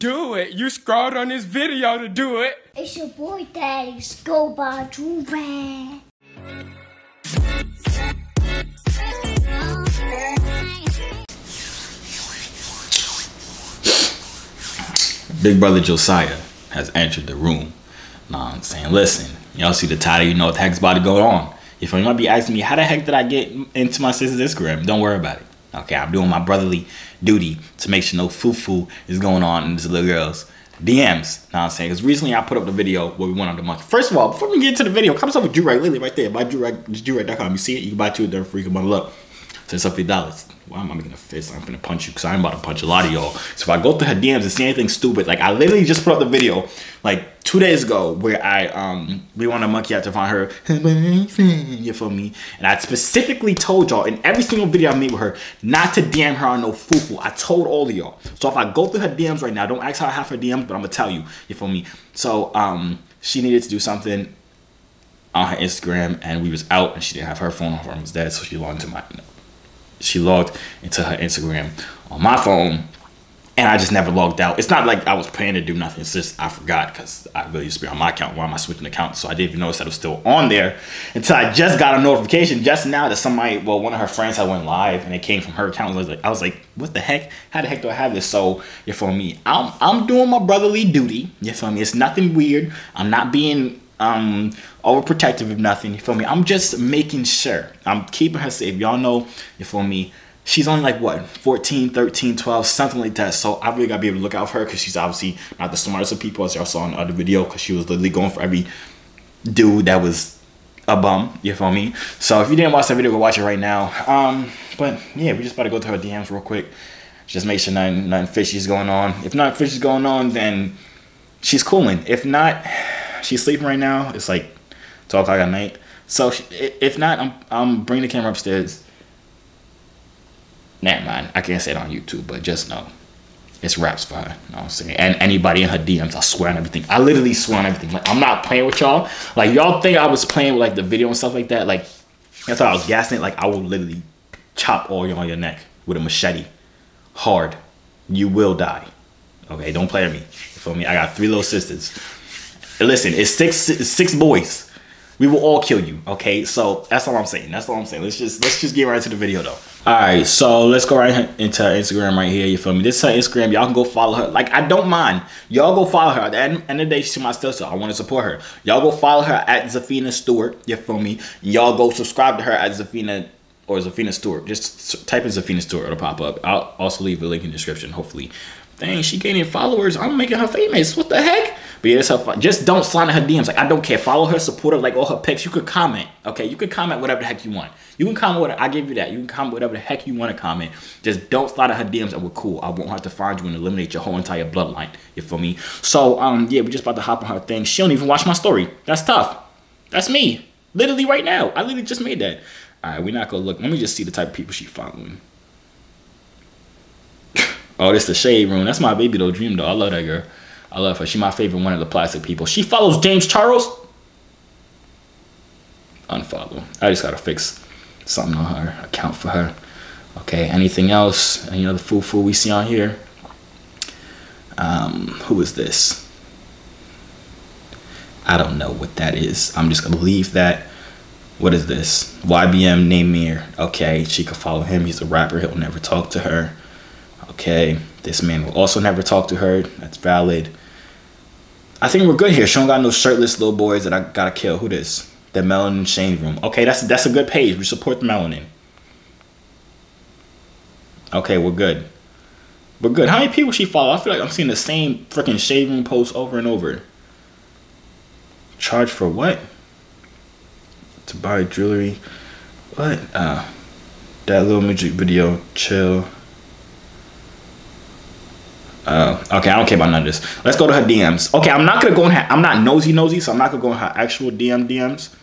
Do it. You scrolled on this video to do it. It's your boy Daddy Scuba Juve. Big brother Josiah has entered the room. Nah, I'm saying, listen, y'all see the title, you know what the heck's about to go on. If you might be asking me, how the heck did I get into my sister's Instagram? Don't worry about it. Okay, I'm doing my brotherly duty to make sure no foo-foo is going on in this little girl's DMs. Now I'm saying, because recently I put up the video where we went on the monkey. First of all, before we get into the video, come up with Joorag Lily right there. Buy Joorag, Joorag.com. You see it? You can buy two of them free. Come on, look. So up for dollars. Why am I making a fist? I'm gonna punch you because I'm about to punch a lot of y'all. So if I go through her DMs and see anything stupid, like I literally just put up the video like two days ago where I um we want a monkey out to find her. You feel me? And I specifically told y'all in every single video I made with her not to DM her on no foo-foo. I told all of y'all. So if I go through her DMs right now, don't ask how I have her DMs, but I'm gonna tell you. You feel me? So um she needed to do something on her Instagram and we was out and she didn't have her phone. On her phone was dead, so she logged into my she logged into her Instagram on my phone and I just never logged out. It's not like I was planning to do nothing. It's just I forgot because I really used to be on my account. Why am I switching accounts? So I didn't even notice that it was still on there until I just got a notification just now that somebody, well, one of her friends had went live and it came from her account. I was like, I was like, what the heck? How the heck do I have this? So you feel me? I'm I'm doing my brotherly duty. You feel me? It's nothing weird. I'm not being um overprotective of nothing. You feel me? I'm just making sure. I'm keeping her safe. Y'all know, you feel me? She's only like what 14, 13, 12, something like that. So I really gotta be able to look out for her because she's obviously not the smartest of people as y'all saw in the other video because she was literally going for every dude that was a bum. You feel me? So if you didn't watch that video, go watch it right now. Um, but yeah, we just about to go through her DMs real quick. Just make sure nothing, nothing fishy is going on. If not fishy is going on, then she's cooling. If not, she's sleeping right now. It's like 12 o'clock at night. So if not, I'm I'm bringing the camera upstairs. Never mind. I can't say it on YouTube, but just know it's raps for her. You know what I'm saying? And anybody in her DMs, I swear on everything. I literally swear on everything. Like I'm not playing with y'all. Like y'all think I was playing with like the video and stuff like that. Like that's why I was gassing it. Like I will literally chop all you on your neck with a machete. Hard. You will die. Okay, don't play with me. You feel me? I got three little sisters. Listen, it's six six boys. We will all kill you. Okay, so that's all I'm saying. That's all I'm saying. Let's just let's just get right to the video though. All right, so let's go right into Instagram right here. You feel me? This is her Instagram. Y'all can go follow her. Like I don't mind. Y'all go follow her. At the end, of the day, she's my sister. I want to support her. Y'all go follow her at Zafina Stewart. You feel me? Y'all go subscribe to her at Zafina or Zafina Stewart. Just type in Zafina Stewart. It'll pop up. I'll also leave a link in the description. Hopefully, dang, she gaining followers. I'm making her famous. What the heck? But yeah, it's her fun. Just don't slide in her DMs. Like I don't care. Follow her, support her, like all her pics. You could comment. Okay, you could comment whatever the heck you want. You can comment whatever. I give you that. You can comment whatever the heck you want to comment. Just don't slide in her DMs and we're cool. I won't have to find you and eliminate your whole entire bloodline. You feel me? So um yeah, we're just about to hop on her thing. She don't even watch my story. That's tough. That's me. Literally right now. I literally just made that. Alright, we're not gonna look. Let me just see the type of people she following. oh, this the shade room. That's my baby though, dream though. I love that girl. I love her. She my favorite one of the plastic people. She follows James Charles. Unfollow. I just gotta fix something on her account for her. Okay. Anything else? Any other foo foo we see on here? Um, who is this? I don't know what that is. I'm just gonna leave that. What is this? YBM Namir. Okay, she could follow him. He's a rapper. He'll never talk to her. Okay, this man will also never talk to her. That's valid. I think we're good here. Don't got no shirtless little boys that I gotta kill. Who this? The Melanin Shade Room. Okay, that's that's a good page. We support the melanin. Okay, we're good. We're good. How many people she follow? I feel like I'm seeing the same freaking shade room post over and over. Charge for what? To buy jewelry. What? Uh, that little music video. Chill. Uh, okay, I don't care about none of this. Let's go to her DMs. Okay, I'm not gonna go in her. I'm not nosy nosy, so I'm not gonna go in her actual DM DMs.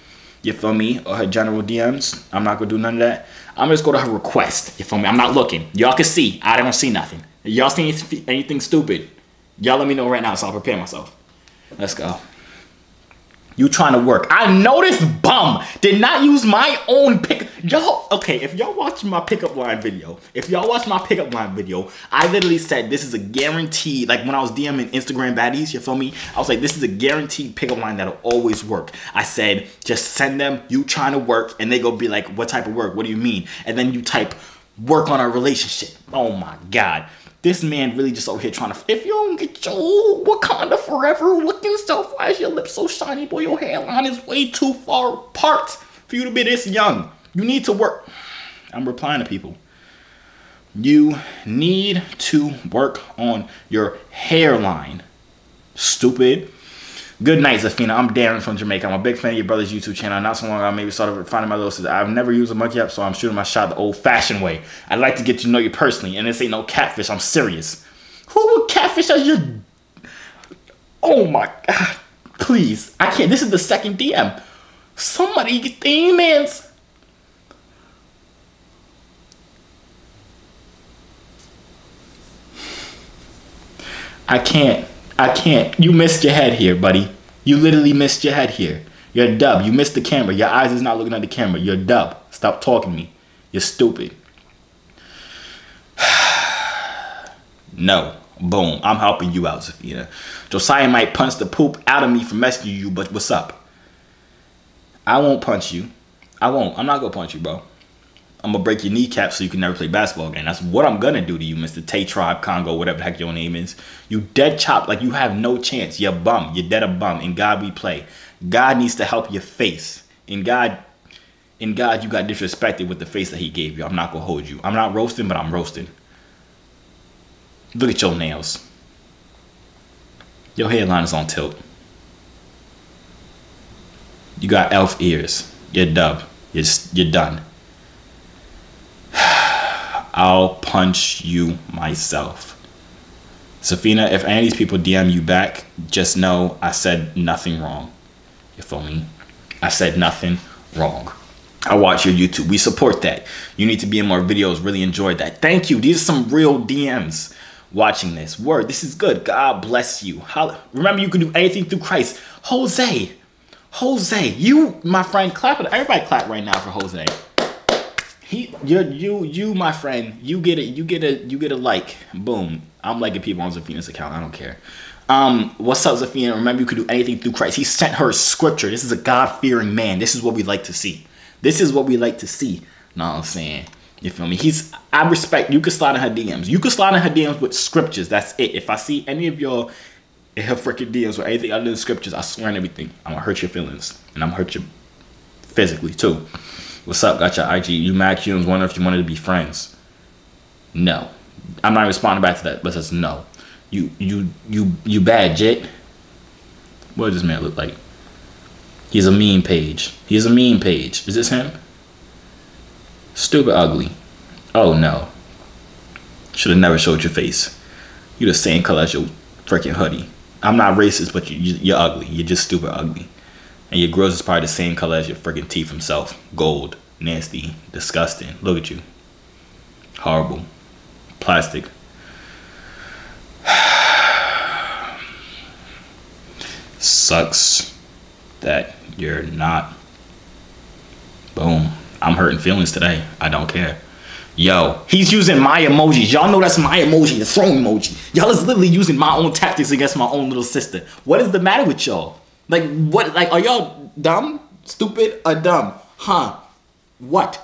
You feel me? Or her general DMs. I'm not gonna do none of that. I'm just go to her request. You feel me? I'm not looking. Y'all can see. I don't see nothing. Y'all see anything stupid? Y'all let me know right now, so I'll prepare myself. Let's go. You trying to work. I know this bum did not use my own pick. Y'all, okay, if y'all watch my pickup line video, if y'all watch my pickup line video, I literally said this is a guaranteed, like when I was DMing Instagram baddies, you feel me? I was like, this is a guaranteed pickup line that'll always work. I said, just send them, you trying to work, and they go be like, what type of work? What do you mean? And then you type, work on our relationship. Oh my God. This man really just over here trying to. If you don't get your Wakanda forever looking stuff, why is your lips so shiny? Boy, your hairline is way too far apart for you to be this young. You need to work. I'm replying to people. You need to work on your hairline. Stupid. Good night, Zafina. I'm Darren from Jamaica. I'm a big fan of your brother's YouTube channel. Not so long ago, I maybe started finding my little sister. I've never used a monkey app, so I'm shooting my shot the old-fashioned way. I'd like to get to know you personally, and this ain't no catfish. I'm serious. Who would catfish as your... Oh my God. Please. I can't. This is the second DM. Somebody get the emails. I can't. I can't. You missed your head here, buddy. You literally missed your head here. You're a dub. You missed the camera. Your eyes is not looking at the camera. You're a dub. Stop talking to me. You're stupid. no. Boom. I'm helping you out, Sophia. Josiah might punch the poop out of me for messing you, but what's up? I won't punch you. I won't. I'm not gonna punch you, bro. I'm gonna break your kneecap so you can never play basketball again. That's what I'm gonna do to you, Mr. Tay Tribe Congo, whatever the heck your name is. You dead chop like you have no chance. You're bum. You're dead a bum. In God we play. God needs to help your face. In God, in God you got disrespected with the face that He gave you. I'm not gonna hold you. I'm not roasting, but I'm roasting. Look at your nails. Your hairline is on tilt. You got elf ears. You're dub. You're, you're done. I'll punch you myself. Zafina, if any of these people DM you back, just know I said nothing wrong. You feel me? I said nothing wrong. I watch your YouTube. We support that. You need to be in more videos. Really enjoyed that. Thank you. These are some real DMs watching this. Word, this is good. God bless you. How, remember, you can do anything through Christ. Jose, Jose, you, my friend, clap it. Everybody clap right now for Jose. He, you, you, you, my friend, you get it. You get a, you get a like. Boom. I'm liking people on Zafina's account. I don't care. Um, what's up, Zafina? Remember, you could do anything through Christ. He sent her scripture. This is a God-fearing man. This is what we like to see. This is what we like to see. Know what I'm saying? You feel me? He's. I respect. You can slide in her DMs. You can slide in her DMs with scriptures. That's it. If I see any of your her freaking DMs or anything other than scriptures, I swear on everything, I'm gonna hurt your feelings, and I'm gonna hurt you physically too. What's up? Got your IG. You mad Cubans wonder if you wanted to be friends. No. I'm not responding back to that, but says no. You you you you bad jit. What does this man look like? He's a meme page. He's a meme page. Is this him? Stupid ugly. Oh no. Should have never showed your face. You the same color as your freaking hoodie. I'm not racist, but you, you're ugly. You're just stupid ugly. And your grills is probably the same color as your freaking teeth himself. Gold. Nasty. Disgusting. Look at you. Horrible. Plastic. Sucks that you're not. Boom. I'm hurting feelings today. I don't care. Yo, he's using my emojis. Y'all know that's my emoji, the throwing emoji. Y'all is literally using my own tactics against my own little sister. What is the matter with y'all? Like, what? Like, are y'all dumb, stupid, or dumb? Huh? What?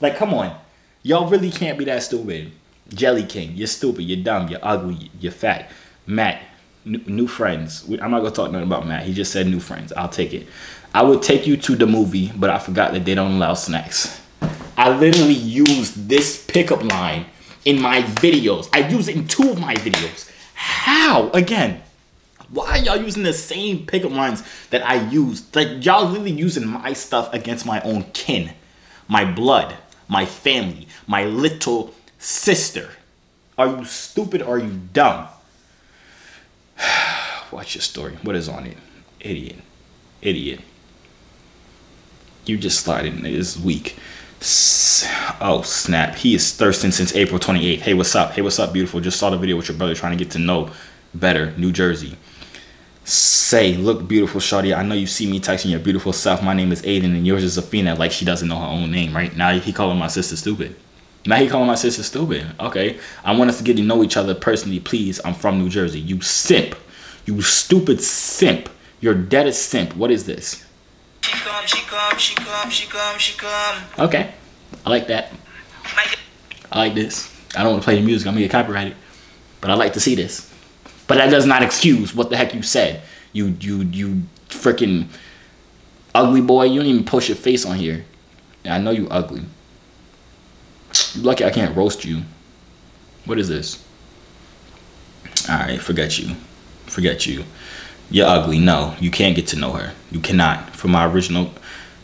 Like, come on. Y'all really can't be that stupid. Jelly King, you're stupid, you're dumb, you're ugly, you're fat. Matt, new, friends. I'm not gonna talk nothing about Matt. He just said new friends. I'll take it. I would take you to the movie, but I forgot that they don't allow snacks. I literally used this pickup line in my videos. I use it in two of my videos. How? Again, why are y'all using the same pickup lines that I used? Like y'all literally using my stuff against my own kin, my blood, my family, my little sister. Are you stupid or are you dumb? Watch your story. What is on it? Idiot. Idiot. You just slide in. It is weak. Oh, snap. He is thirsting since April 28th. Hey, what's up? Hey, what's up, beautiful? Just saw the video with your brother trying to get to know better. New Jersey. Say, look beautiful, Shawty. I know you see me texting your beautiful self. My name is Aiden and yours is Afina. Like she doesn't know her own name, right? Now he calling my sister stupid. Now he calling my sister stupid. Okay. I want us to get to know each other personally, please. I'm from New Jersey. You simp. You stupid simp. You're dead as simp. What is this? She come, she come, she come, she come, she come. Okay. I like that. I like this. I don't want to play the music. I'm gonna get copyrighted. But I like to see this. But that does not excuse what the heck you said. You you you freaking ugly boy. You don't even post your face on here. I know you ugly. You lucky I can't roast you. What is this? Alright, forget you. Forget you. You're ugly. No, you can't get to know her. You cannot. From my original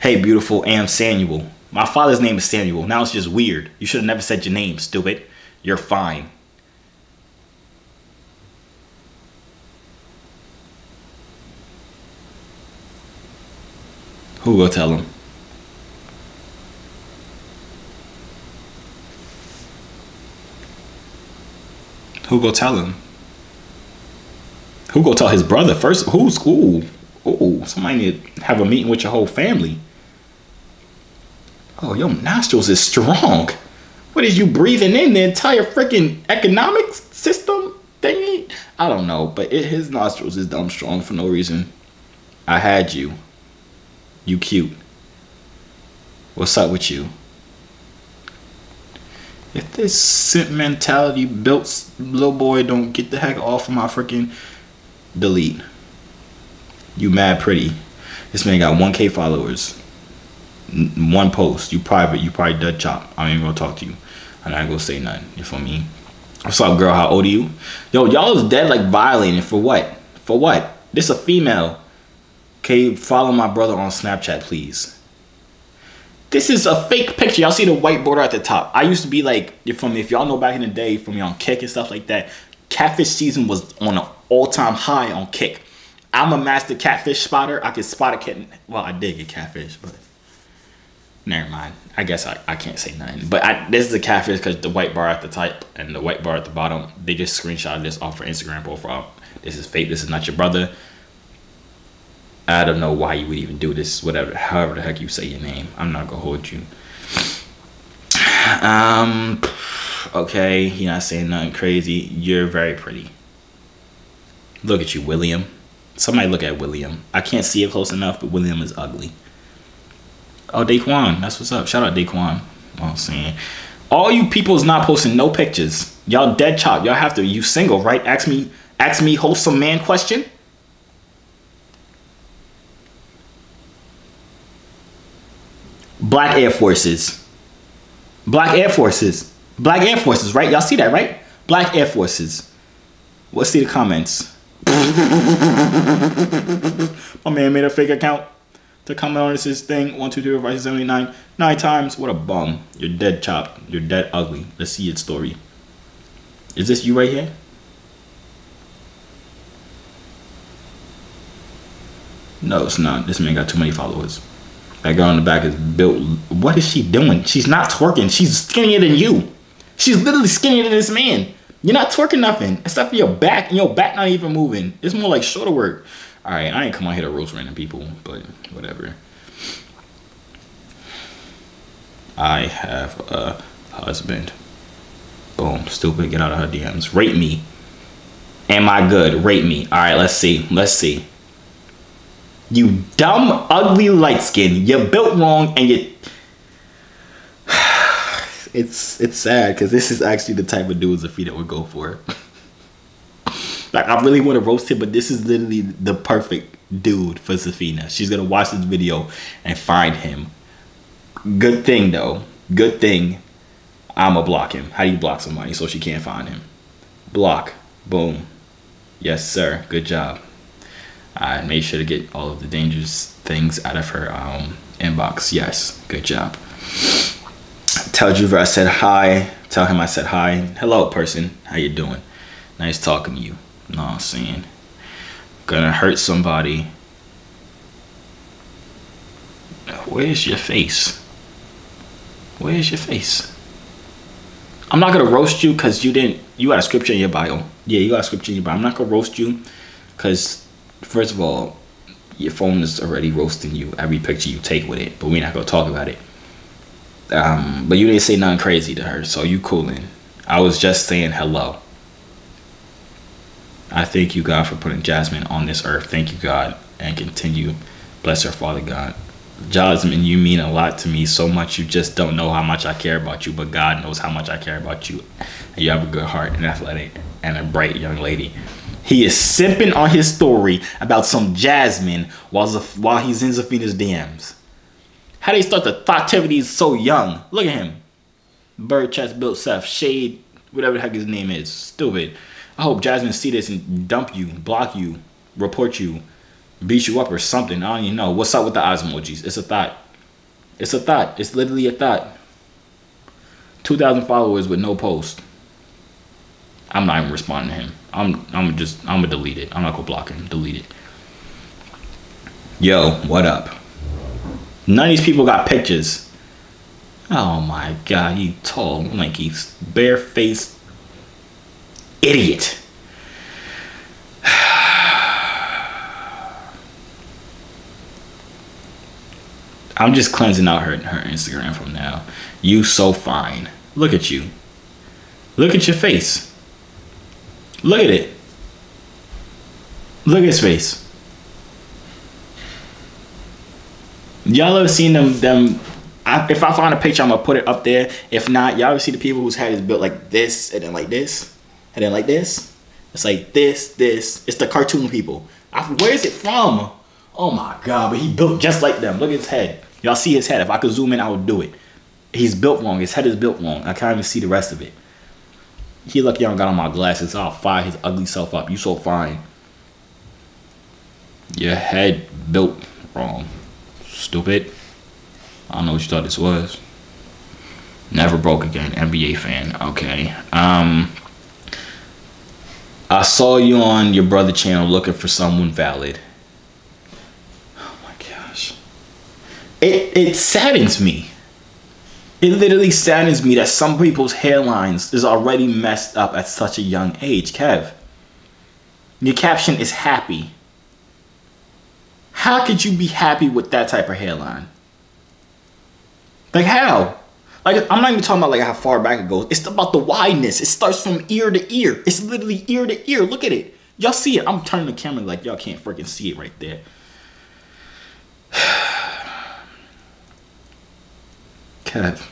Hey beautiful, am Samuel. My father's name is Samuel. Now it's just weird. You should have never said your name, stupid. You're fine. Who go tell him? Who go tell him? Who go tell his brother first? Who's ooh ooh? Somebody need to have a meeting with your whole family. Oh, your nostrils is strong. What is you breathing in the entire freaking economic system thingy? I don't know, but it, his nostrils is dumb strong for no reason. I had you. You cute. What's up with you? If this simp mentality built little boy don't get the heck off of my freaking delete. You mad pretty. This man got 1k followers. N- One post. You private. You probably dead chop. I ain't gonna talk to you. I'm not gonna say nothing. You feel me? What's up, girl? How old are you? Yo, y'all is dead like violating. For what? For what? This a female. Okay, follow my brother on Snapchat, please. This is a fake picture. Y'all see the white border at the top. I used to be like, if from if y'all know back in the day, from me on Kik and stuff like that, catfish season was on an all-time high on Kik. I'm a master catfish spotter. I can spot a cat. Well, I did get catfish, but never mind. I guess I, I can't say nothing. But I, this is a catfish because the white bar at the top and the white bar at the bottom, they just screenshot this off for Instagram profile. This is fake. This is not your brother. I don't know why you would even do this. Whatever, however the heck you say your name, I'm not gonna hold you. Um, okay, you're not saying nothing crazy. You're very pretty. Look at you, William. Somebody look at William. I can't see it close enough, but William is ugly. Oh, Daquan, that's what's up. Shout out Daquan. I'm saying. All you people's not posting no pictures. Y'all dead chop. Y'all have to. You single, right? Ask me. Ask me wholesome man question. Black Air Forces. Black Air Forces. Black Air Forces, right? Y'all see that, right? Black Air Forces. Let's see the comments. My man made a fake account to comment on this thing. One, two, three, four, five, six, seven, eight, nine. Nine times. What a bum. You're dead chopped. You're dead ugly. Let's see its story. Is this you right here? No, it's not. This man got too many followers. That girl in the back is built. What is she doing? She's not twerking. She's skinnier than you. She's literally skinnier than this man. You're not twerking nothing except for your back, and your back not even moving. It's more like shoulder work. All right, I ain't come out here to roast random people, but whatever. I have a husband. Boom, stupid. Get out of her DMs. Rate me. Am I good? Rate me. All right, let's see. Let's see. You dumb, ugly light skin. You're built wrong, and you. It's it's sad because this is actually the type of dudes Afida would go for. like I really want to roast him, but this is literally the perfect dude for Zafina. She's gonna watch this video and find him. Good thing though. Good thing. I'ma block him. How do you block somebody so she can't find him? Block. Boom. Yes, sir. Good job. I made sure to get all of the dangerous things out of her um, inbox. Yes, good job. Tell Joovier I said hi. Tell him I said hi. Hello, person. How you doing? Nice talking to you. No, I'm saying? Gonna hurt somebody. Where's your face? Where's your face? I'm not gonna roast you because you didn't. You got a scripture in your bio. Yeah, you got a scripture in your bio. I'm not gonna roast you because first of all, your phone is already roasting you every picture you take with it, but we're not gonna talk about it. Um, but you didn't say nothing crazy to her, so you cooling. I was just saying hello. I thank you, God, for putting Jasmine on this earth. Thank you, God, and continue. Bless her, Father God. Jasmine, you mean a lot to me so much. You just don't know how much I care about you, but God knows how much I care about you. And you have a good heart and athletic and a bright young lady. He is simping on his story about some Jasmine while, Zaf- while he's in Zafina's DMs. How do they start the thought thoughtivity so young? Look at him. Bird chest built Seth. Shade, whatever the heck his name is. Stupid. I hope Jasmine see this and dump you, block you, report you, beat you up or something. I don't even know. What's up with the eyes emojis? It's a thought. It's a thought. It's literally a thought. 2,000 followers with no post. I'm not even responding to him. I'm I'm just I'm gonna delete it. I'm not gonna block him. Delete it. Yo, what up? None of these people got pictures. Oh my god, you tall, lanky, barefaced idiot. I'm just cleansing out her her Instagram from now. You so fine. Look at you. Look at your face. Look at it. Look at his face. Y'all have seen them? Them. I, if I find a picture, I'm gonna put it up there. If not, y'all see the people whose head is built like this and then like this and then like this? It's like this, this. It's the cartoon people. I, where is it from? Oh my god! But he built just like them. Look at his head. Y'all see his head? If I could zoom in, I would do it. He's built wrong. His head is built wrong. I can't even see the rest of it. He lucky I don't got on my glasses. I'll fire his ugly self up. You so fine. Your head built wrong. Stupid. I don't know what you thought this was. Never broke again. NBA fan. Okay. Um. I saw you on your brother channel looking for someone valid. Oh my gosh. It it saddens me. It literally saddens me that some people's hairlines is already messed up at such a young age, Kev. Your caption is happy. How could you be happy with that type of hairline? Like how? Like I'm not even talking about like how far back it goes. It's about the wideness. It starts from ear to ear. It's literally ear to ear. Look at it. Y'all see it. I'm turning the camera like y'all can't freaking see it right there. Kev.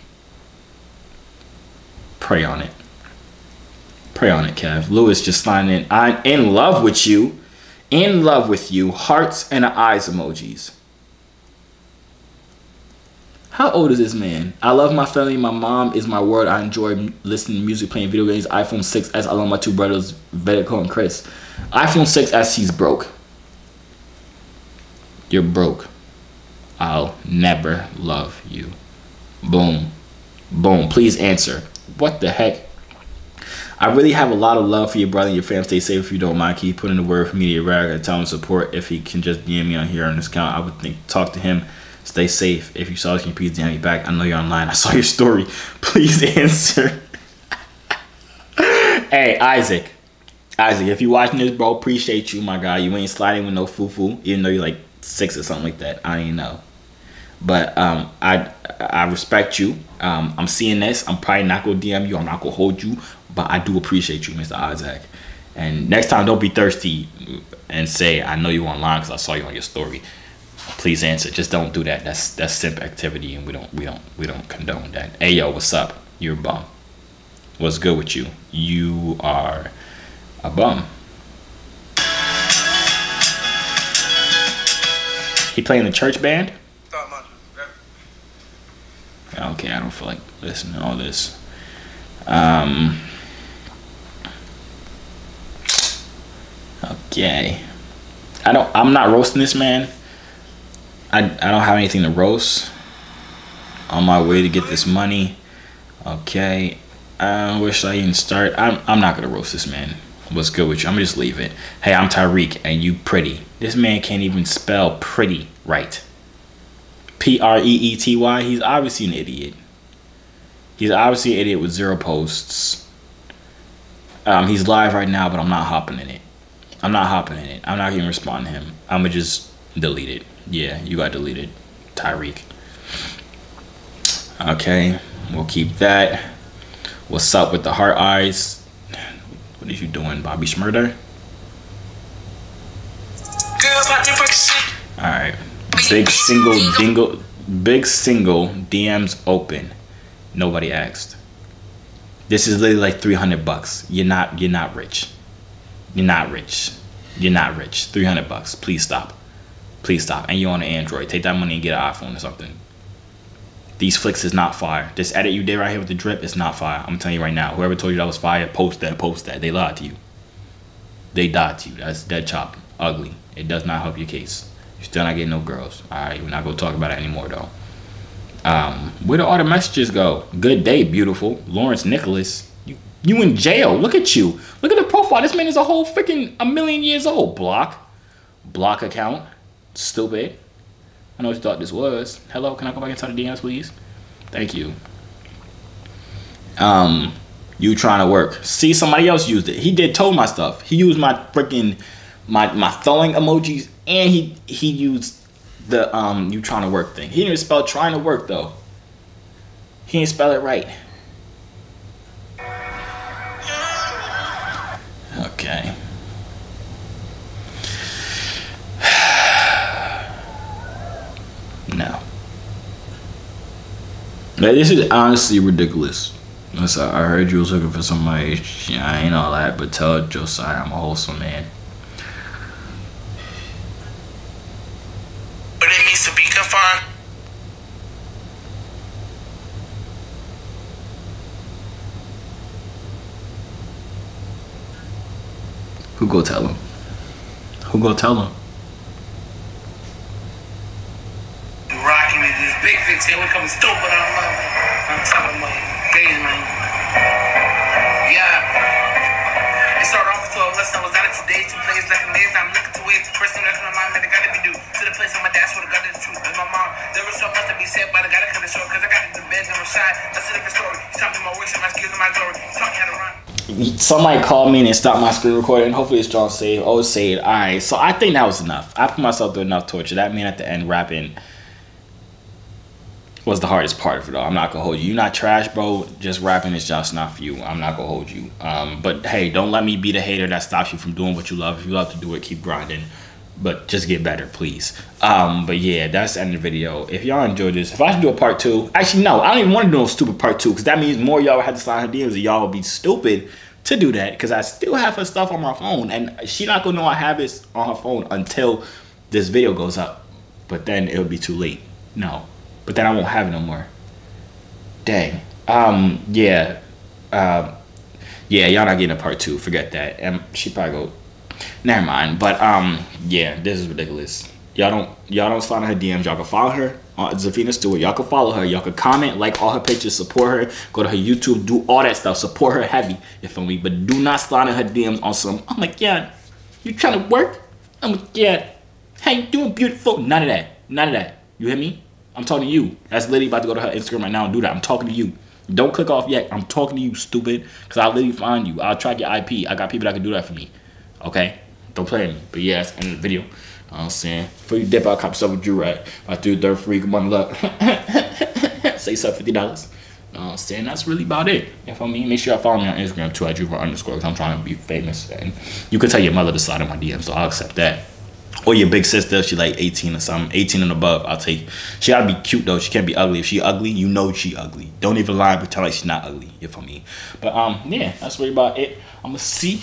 Pray on it. Pray on it, Kev. Lewis just signed in. I'm in love with you. In love with you. Hearts and eyes emojis. How old is this man? I love my family. My mom is my world. I enjoy listening to music, playing video games. iPhone 6s. I love my two brothers, Vedico and Chris. iPhone 6s, he's broke. You're broke. I'll never love you. Boom. Boom. Please answer. What the heck? I really have a lot of love for your brother and your fam. Stay safe if you don't mind. Can you put in the word for me to rag and tell him support? If he can just DM me on here on this account, I would think talk to him. Stay safe. If you saw this, can you please DM me back? I know you're online. I saw your story. Please answer. hey, Isaac. Isaac, if you're watching this, bro, appreciate you, my guy. You ain't sliding with no foo-foo, even though you're like six or something like that. I even know. But um, I I respect you. Um, I'm seeing this. I'm probably not gonna DM you. I'm not gonna hold you, but I do appreciate you, Mr. Isaac. And next time, don't be thirsty and say I know you online because I saw you on your story. Please answer. Just don't do that. That's that's simp activity, and we don't we don't we don't condone that. Hey yo, what's up? You're a bum. What's good with you? You are a bum. He playing the church band. Okay, I don't feel like listening to all this. Um. Okay. I don't. I'm not roasting this man. I I don't have anything to roast. On my way to get this money. Okay. Uh, where should I even start? I'm I'm not gonna roast this man. What's good with you? I'm gonna just leave it. Hey, I'm Tyreek, and you pretty. This man can't even spell pretty right. P R E E T Y. He's obviously an idiot. He's obviously an idiot with zero posts. Um, he's live right now, but I'm not hopping in it. I'm not hopping in it. I'm not even responding to him. I'm gonna just delete it. Yeah, you got deleted, Tyreek. Okay, we'll keep that. What's up with the heart eyes? What are you doing, Bobby Shmurda? Big single dingle, big single DMs open. Nobody asked. This is literally like 300 bucks. You're not, you're not rich. You're not rich. You're not rich. 300 bucks. Please stop. Please stop. And you're on an Android. Take that money and get an iPhone or something. These flicks is not fire. This edit you did right here with the drip is not fire. I'm telling you right now. Whoever told you that was fire, post that, post that. They lied to you. They died to you. That's dead chop. Ugly. It does not help your case. You're still not getting no girls. Alright, we're not gonna talk about it anymore though. Um, where do all the messages go? Good day, beautiful. Lawrence Nicholas. You you in jail. Look at you. Look at the profile. This man is a whole freaking a million years old. Block. Block account. Stupid. I know what you thought this was. Hello, can I go back inside the DMs, please? Thank you. Um, you trying to work. See, somebody else used it. He did told my stuff. He used my freaking my my throwing emojis and he he used the um you trying to work thing. He didn't spell trying to work though. He didn't spell it right. Okay. No. Like, this is honestly ridiculous. Listen, I heard you was looking for somebody. I ain't all that, but tell Josiah I'm a wholesome man. But it means to be confined. Who go tell him? Who go tell him? Rocking it, this big fix here. We stupid on. I'm telling my man. Yeah. It started off with 12 less. I was out of two plays like a. I'm looking to that's my it gotta be due. To the place my dad swear to God true. And my mom, there was so much to be said, but I gotta cut it short. Cause I got bed and shy. That's a different story. He's talking my works and my skills and my glory. He's talking how to. Somebody called me and stopped my screen recording. Hopefully it's John Save. Oh, say it. All right. So I think that was enough. I put myself through enough torture. That man at the end rapping was the hardest part of it all. I'm not gonna hold you. You're not trash, bro. Just rapping is just not for you. I'm not gonna hold you. Um, but hey, don't let me be the hater that stops you from doing what you love. If you love to do it, keep grinding. But just get better, please. Um, but yeah, that's the end of the video. If y'all enjoyed this, if I should do a part two, actually no, I don't even want to do a stupid part two because that means more y'all have to sign her DMs and y'all would be stupid to do that because I still have her stuff on my phone and she not gonna know I have this on her phone until this video goes up. But then it'll be too late. No, but then I won't have it no more. Dang. Um. Yeah. Um. Yeah. Y'all not getting a part two. Forget that. And she probably go. Never mind. But um. Yeah. This is ridiculous. Y'all don't. Y'all don't slide in her DMs. Y'all can follow her on Zafina Stewart. Y'all can follow her. Y'all can comment, like all her pictures, support her. Go to her YouTube. Do all that stuff. Support her heavy. You feel me? But do not slide in her DMs on some. Oh my god. You trying to work? I'm like, yeah. Hey, you doing beautiful. None of that. None of that. You hear me? I'm talking to you. That's literally about to go to her Instagram right now and do that. I'm talking to you. Don't click off yet. I'm talking to you, stupid. Because I'll literally find you. I'll track your IP. I got people that can do that for me. Okay? Don't play me. But yeah, that's the end of the video. You know I'm saying? Before you dip out, cop yourself with Drew right. I do third free, come on luck. Say. You know I'm saying? That's really about it. You feel me? Make sure you follow me on Instagram too at Drew underscore because I'm trying to be famous. And you can tell your mother to slide in my DM, so I'll accept that. Or your big sister, she like 18 or something, 18 and above. I'll take. She gotta be cute though. She can't be ugly. If she ugly, you know she ugly. Don't even lie and pretend like she's not ugly. You feel me? But um, yeah, that's really about it. I'm gonna see